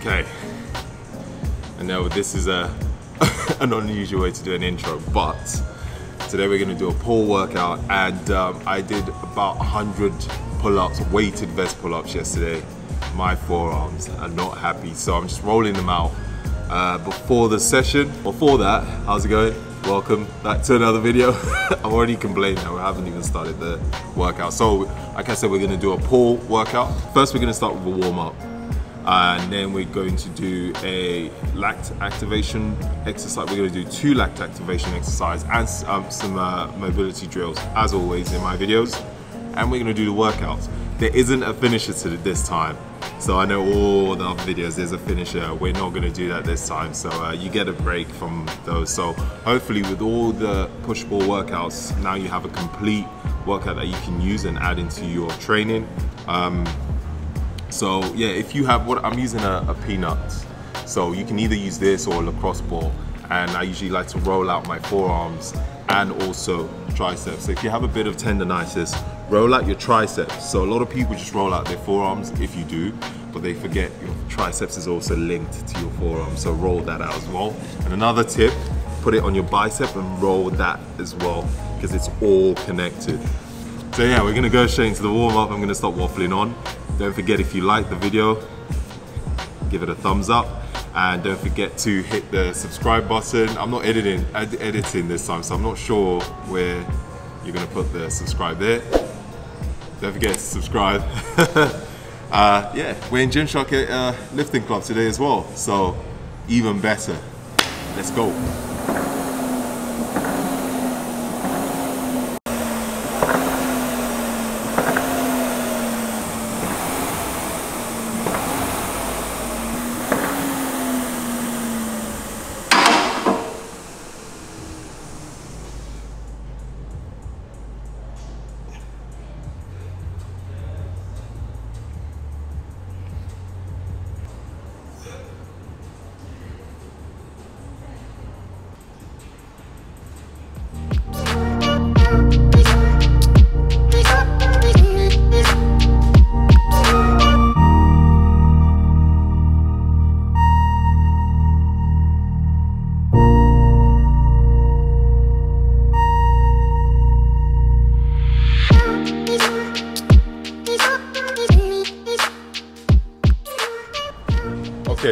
Okay. I know this is a an unusual way to do an intro, but today we're gonna do a pull workout and um, I did about 100 pull-ups, weighted vest pull-ups yesterday. My forearms are not happy, so I'm just rolling them out uh, before the session. Before that, how's it going? Welcome back to another video. I'm already complaining now, we haven't even started the workout. So, like I said, we're gonna do a pull workout. First, we're gonna start with a warm-up and then we're going to do a lat activation exercise. We're going to do two lat activation exercise and um, some uh, mobility drills, as always in my videos. And we're going to do the workouts. There isn't a finisher to this time. So I know all the other videos there's a finisher. We're not going to do that this time. So uh, you get a break from those. So hopefully with all the push-pull workouts, now you have a complete workout that you can use and add into your training. Um, so yeah, if you have what I'm using a, a peanut, so you can either use this or a lacrosse ball. And I usually like to roll out my forearms and also triceps. So if you have a bit of tendonitis, roll out your triceps. So a lot of people just roll out their forearms if you do, but they forget your triceps is also linked to your forearm. So roll that out as well. And another tip, put it on your bicep and roll that as well because it's all connected. So yeah, we're gonna go straight into the warm up. I'm gonna stop waffling on. Don't forget if you like the video, give it a thumbs up. And don't forget to hit the subscribe button. I'm not editing, ed editing this time, so I'm not sure where you're gonna put the subscribe there. Don't forget to subscribe. uh, yeah, we're in Gymshark uh, Lifting Club today as well, so even better. Let's go.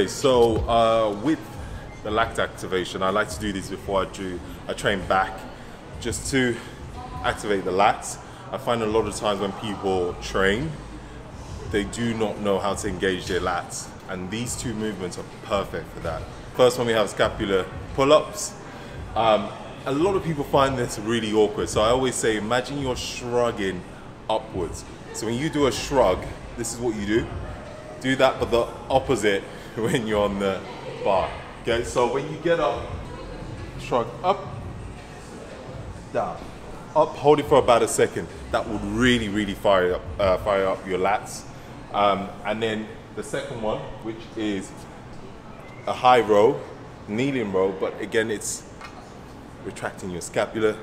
So uh, with the lat activation, I like to do these before I do I train back, just to activate the lats. I find a lot of times when people train, they do not know how to engage their lats, and these two movements are perfect for that. First one we have scapular pull-ups. Um, a lot of people find this really awkward, so I always say, imagine you're shrugging upwards. So when you do a shrug, this is what you do. Do that, but the opposite when you're on the bar. Okay, so when you get up, shrug up, down, up, hold it for about a second. That would really, really fire up, uh, fire up your lats. Um, and then the second one, which is a high row, kneeling row, but again, it's retracting your scapula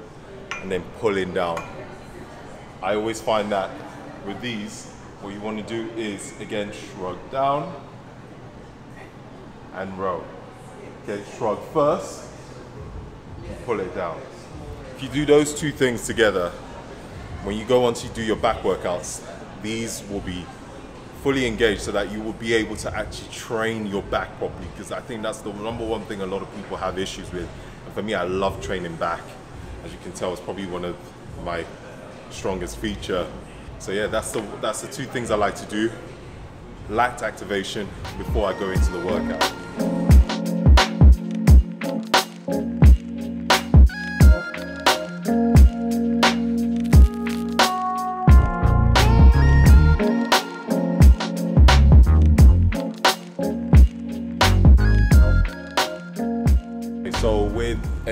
and then pulling down. I always find that with these, what you want to do is again shrug down and row. Okay, shrug first, pull it down. If you do those two things together, when you go on to do your back workouts, these will be fully engaged so that you will be able to actually train your back properly because I think that's the number one thing a lot of people have issues with. And for me, I love training back. As you can tell, it's probably one of my strongest feature. So yeah, that's the, that's the two things I like to do. Lat activation before I go into the workout.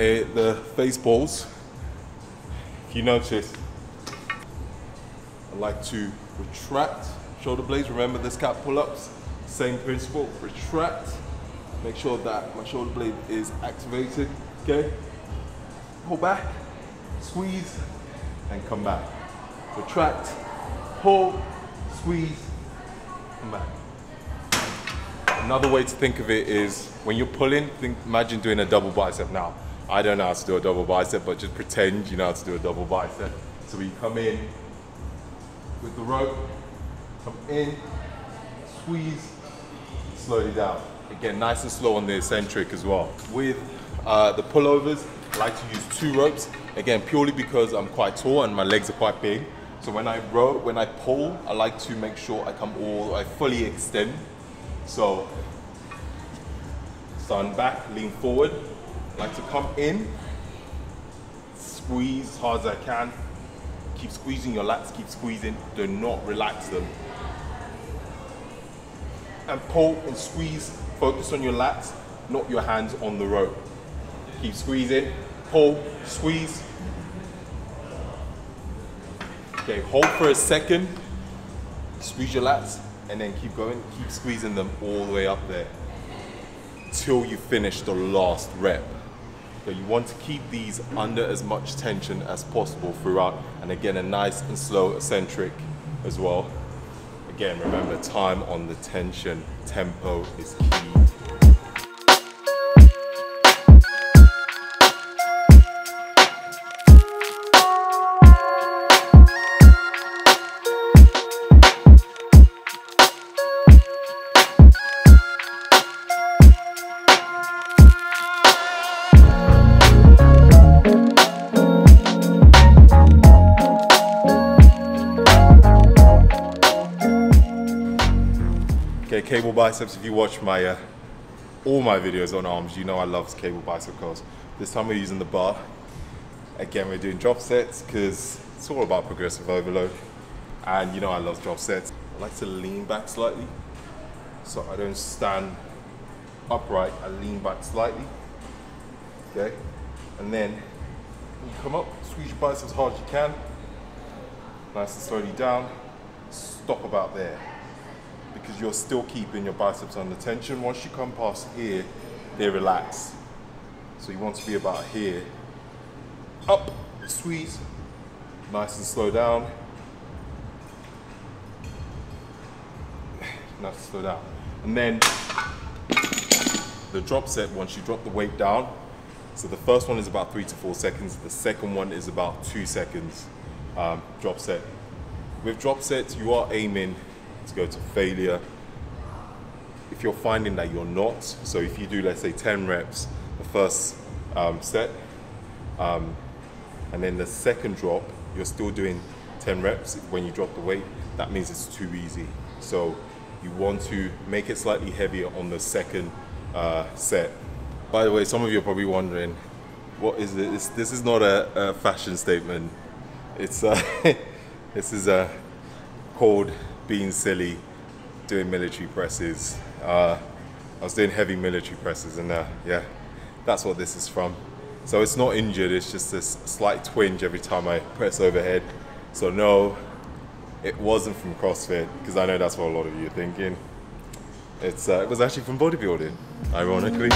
The face pulls, if you notice, I like to retract shoulder blades. Remember the scap pull-ups, same principle, retract. Make sure that my shoulder blade is activated, okay? Pull back, squeeze, and come back. Retract, pull, squeeze, come back. Another way to think of it is when you're pulling, think, imagine doing a double bicep now. I don't know how to do a double bicep, but just pretend you know how to do a double bicep. So we come in with the rope, come in, squeeze, slowly down. Again, nice and slow on the eccentric as well. With uh, the pullovers, I like to use two ropes. Again, purely because I'm quite tall and my legs are quite big. So when I row, when I pull, I like to make sure I come all, I fully extend. So, stand back, lean forward. Like to come in, squeeze hard as I can. Keep squeezing your lats, keep squeezing. Do not relax them. And pull and squeeze. Focus on your lats, not your hands on the rope. Keep squeezing, pull, squeeze, Okay, hold for a second, squeeze your lats, and then keep going, keep squeezing them all the way up there till you finish the last rep. Okay, you want to keep these under as much tension as possible throughout, and again, a nice and slow eccentric as well. Again, remember time on the tension, tempo is key. Cable biceps. If you watch my uh, all my videos on arms, you know I love cable bicep curls. This time we're using the bar. Again, we're doing drop sets because it's all about progressive overload. And you know I love drop sets. I like to lean back slightly so I don't stand upright. I lean back slightly. Okay, and then you come up, squeeze your biceps as hard as you can. Nice and slowly down. Stop about there because you're still keeping your biceps under tension. Once you come past here, they relax. So you want to be about here. Up, squeeze, nice and slow down. Nice and slow down. And then the drop set, once you drop the weight down, so the first one is about three to four seconds. The second one is about two seconds um, drop set. With drop sets, you are aiming to go to failure. If you're finding that you're not, so if you do, let's say 10 reps, the first um, set, um, and then the second drop, you're still doing 10 reps when you drop the weight, that means it's too easy. So you want to make it slightly heavier on the second uh, set. By the way, some of you are probably wondering, what is this? This is not a, a fashion statement. It's uh, this is a uh, called being silly, doing military presses. Uh, I was doing heavy military presses, and uh, yeah, that's what this is from. So it's not injured, it's just this slight twinge every time I press overhead. So no, it wasn't from CrossFit, because I know that's what a lot of you are thinking. It's, uh, it was actually from bodybuilding, ironically.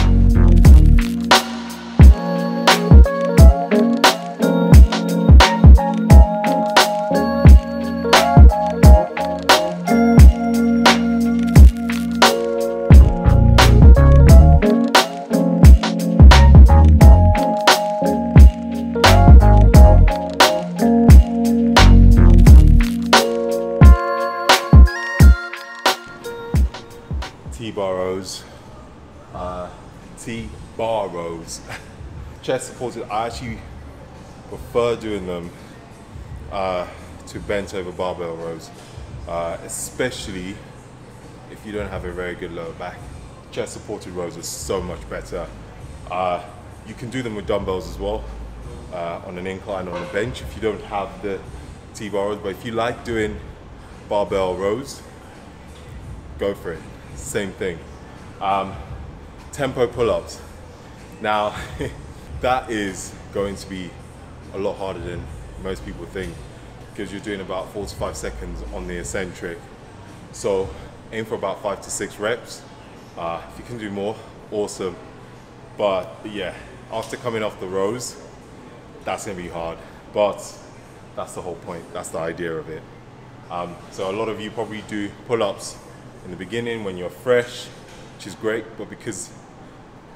T-bar rows, uh, T-bar rows, chest supported. I actually prefer doing them uh, to bent over barbell rows, uh, especially if you don't have a very good lower back. Chest supported rows are so much better. Uh, you can do them with dumbbells as well, uh, on an incline on a bench if you don't have the T-bar rows, but if you like doing barbell rows, go for it same thing. Um, tempo pull-ups. Now, that is going to be a lot harder than most people think because you're doing about four to five seconds on the eccentric. So aim for about five to six reps. Uh, if you can do more, awesome. But yeah, after coming off the rows, that's gonna be hard. But that's the whole point. That's the idea of it. Um, so a lot of you probably do pull-ups in the beginning when you're fresh, which is great, but because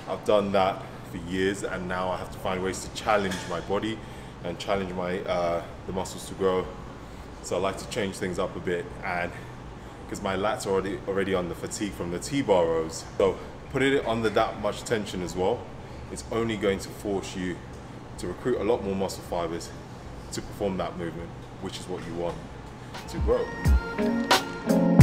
I've done that for years and now I have to find ways to challenge my body and challenge my uh, the muscles to grow. So I like to change things up a bit and because my lats are already already on the fatigue from the T-bar rows. So putting it under that much tension as well, it's only going to force you to recruit a lot more muscle fibers to perform that movement, which is what you want to grow.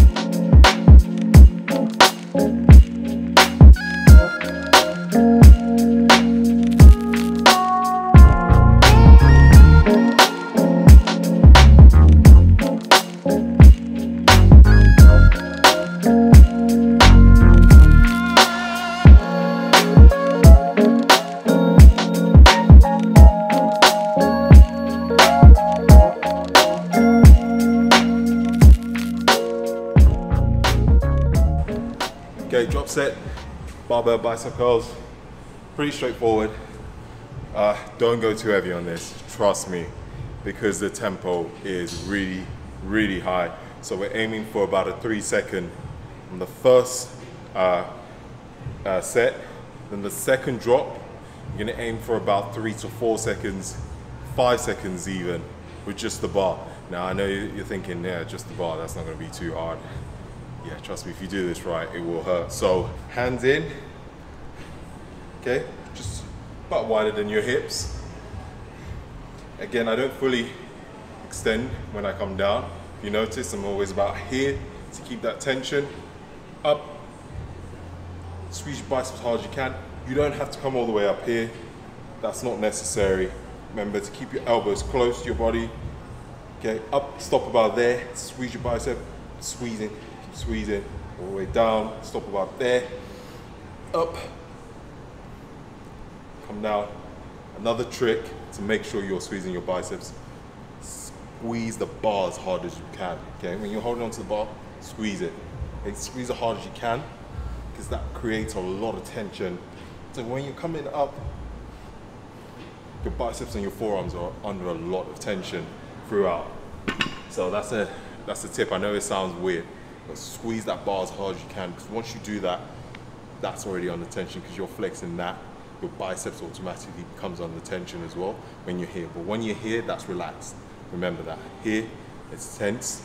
Okay, drop set, barbell bicep curls, pretty straightforward. Uh, don't go too heavy on this, trust me, because the tempo is really, really high. So we're aiming for about a three second on the first uh, uh, set. Then the second drop, you're gonna aim for about three to four seconds, five seconds even, with just the bar. Now I know you're thinking, yeah, just the bar, that's not gonna be too hard yeah, trust me, if you do this right, it will hurt. So hands in, okay, just about wider than your hips. Again, I don't fully extend when I come down. If you notice, I'm always about here to keep that tension. Up, squeeze your biceps hard as you can. You don't have to come all the way up here. That's not necessary. Remember to keep your elbows close to your body. Okay, up, stop about there, squeeze your bicep, squeezing squeeze it all the way down, stop about there, up, come down. Another trick to make sure you're squeezing your biceps, squeeze the bar as hard as you can, okay? When you're holding onto the bar, squeeze it. Okay? Squeeze as hard as you can, because that creates a lot of tension. So when you're coming up, your biceps and your forearms are under a lot of tension throughout. So that's a, that's a tip. I know it sounds weird, squeeze that bar as hard as you can because once you do that, that's already under tension because you're flexing that. Your biceps automatically comes under tension as well when you're here. But when you're here, that's relaxed. Remember that. Here, it's tense,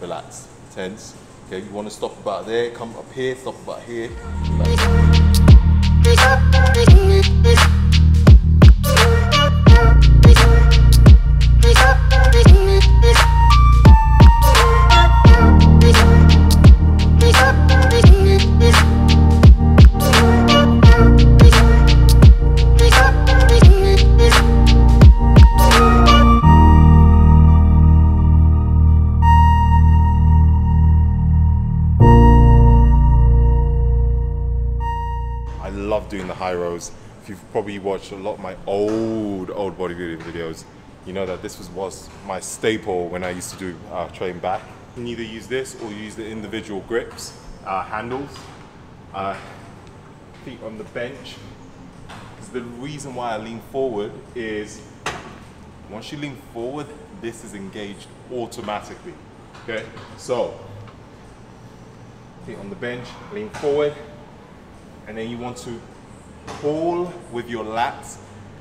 relax, tense. Okay, you want to stop about there, come up here, stop about here. Relax. Watched a lot of my old, old bodybuilding videos, you know that this was, was my staple when I used to do uh, train back. You can either use this or use the individual grips, uh, handles, uh, feet on the bench. Because the reason why I lean forward is once you lean forward, this is engaged automatically. Okay, so feet on the bench, lean forward, and then you want to pull with your lats.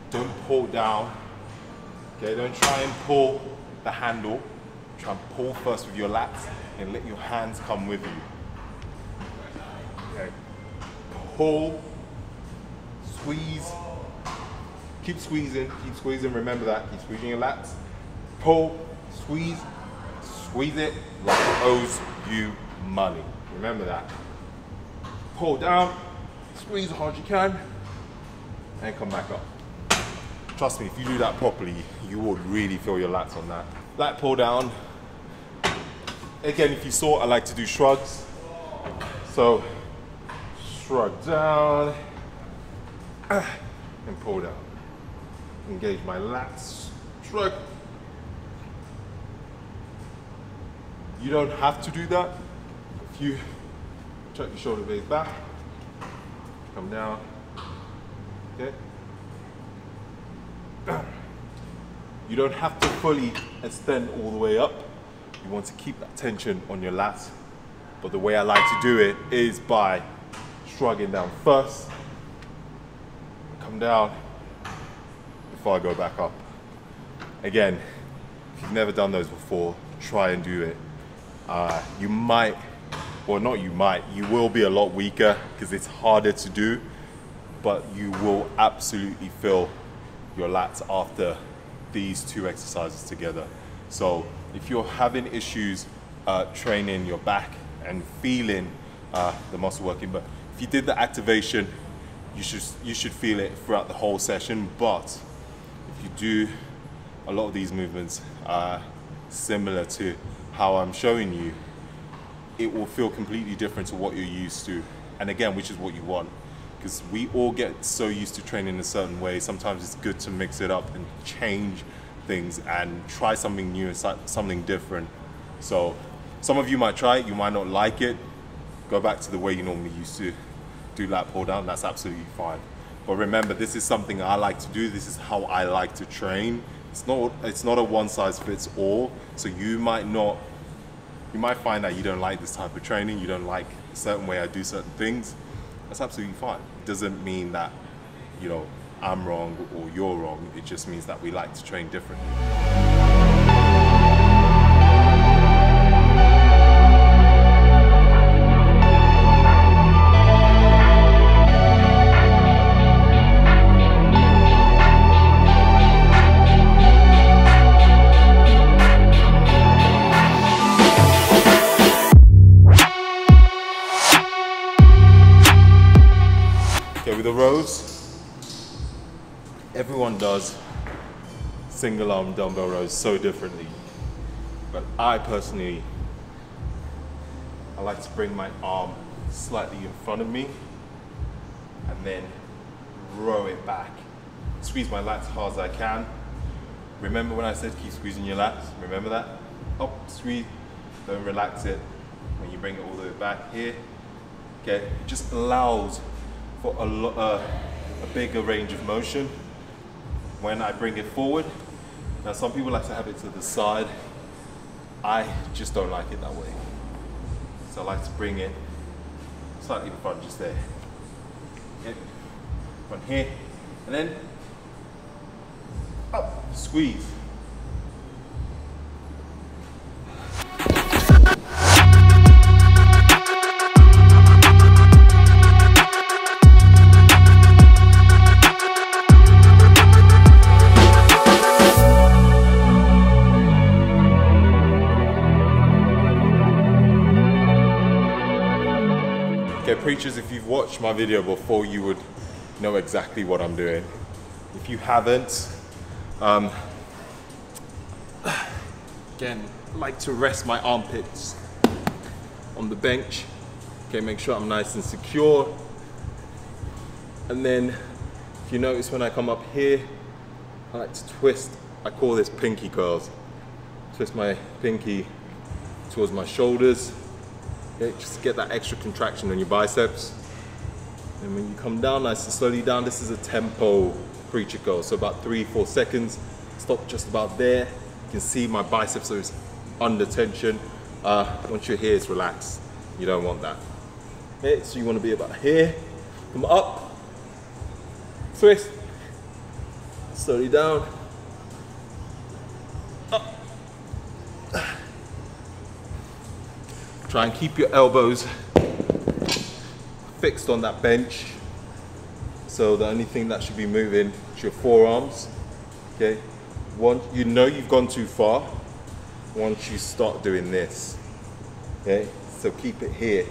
Don't pull down. Okay, don't try and pull the handle. Try and pull first with your lats and let your hands come with you. Okay. Pull, squeeze, keep squeezing, keep squeezing, remember that, keep squeezing your lats. Pull, squeeze, squeeze it like it owes you money. Remember that. Pull down, squeeze as hard as you can, and come back up. Trust me, if you do that properly, you will really feel your lats on that. Lat pull down. Again, if you saw, I like to do shrugs. So, shrug down, and pull down. Engage my lats, shrug. You don't have to do that. If you tuck your shoulder blades back, come down, okay? You don't have to fully extend all the way up. You want to keep that tension on your lats. But the way I like to do it is by shrugging down first, come down before I go back up. Again, if you've never done those before, try and do it. Uh, you might, or not you might, you will be a lot weaker because it's harder to do, but you will absolutely feel your lats after these two exercises together. So if you're having issues uh, training your back and feeling uh, the muscle working, but if you did the activation, you should, you should feel it throughout the whole session. But if you do a lot of these movements uh, similar to how I'm showing you, it will feel completely different to what you're used to. And again, which is what you want. Because we all get so used to training a certain way. Sometimes it's good to mix it up and change things and try something new and something different. So some of you might try it, you might not like it. Go back to the way you normally used to do lat pull down, that's absolutely fine. But remember, this is something I like to do. This is how I like to train. It's not, it's not a one size fits all. So you might not, you might find that you don't like this type of training. You don't like a certain way I do certain things. That's absolutely fine. It doesn't mean that, you know, I'm wrong or you're wrong. It just means that we like to train differently. Everyone does single arm dumbbell rows so differently. But I personally, I like to bring my arm slightly in front of me and then row it back. Squeeze my lats as hard as I can. Remember when I said keep squeezing your lats? Remember that? Up, squeeze, don't relax it. When you bring it all the way back here, okay, it just allows for a, uh, a bigger range of motion when I bring it forward. Now some people like to have it to the side. I just don't like it that way. So I like to bring it slightly in front, just there. Okay. From here, and then up, squeeze. Okay, preachers, if you've watched my video before, you would know exactly what I'm doing. If you haven't, um, again, like to rest my armpits on the bench. Okay, make sure I'm nice and secure. And then, if you notice when I come up here, I like to twist, I call this pinky curls. Twist my pinky towards my shoulders Okay, just get that extra contraction on your biceps. And when you come down nice and slowly down, this is a tempo preacher curl. So about three, four seconds. Stop just about there. You can see my biceps are under tension. Uh, once you're here, it's relaxed. You don't want that. Okay, so you want to be about here. Come up, twist, slowly down, Try and keep your elbows fixed on that bench. So the only thing that should be moving is your forearms. Okay. Once you know you've gone too far, once you start doing this. Okay. So keep it here.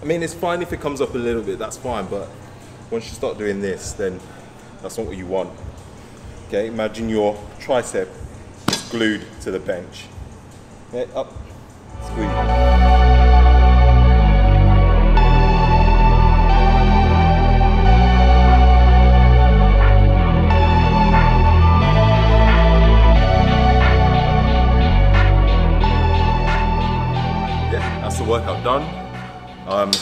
I mean, it's fine if it comes up a little bit, that's fine. But once you start doing this, then that's not what you want. Okay. Imagine your tricep is glued to the bench. Okay. Up. Squeeze. Um,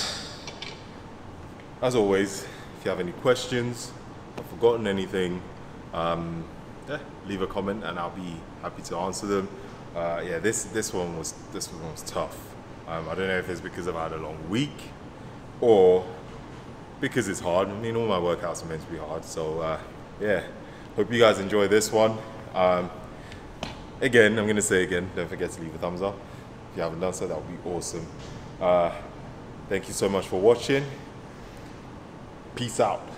as always, if you have any questions, I've forgotten anything, um, yeah, leave a comment and I'll be happy to answer them. Uh, yeah, this this one was this one was tough. Um, I don't know if it's because I've had a long week or because it's hard. I mean, all my workouts are meant to be hard. So uh, yeah, hope you guys enjoy this one. Um, again, I'm gonna say again, don't forget to leave a thumbs up. If you haven't done so, that would be awesome. Uh, thank you so much for watching. Peace out.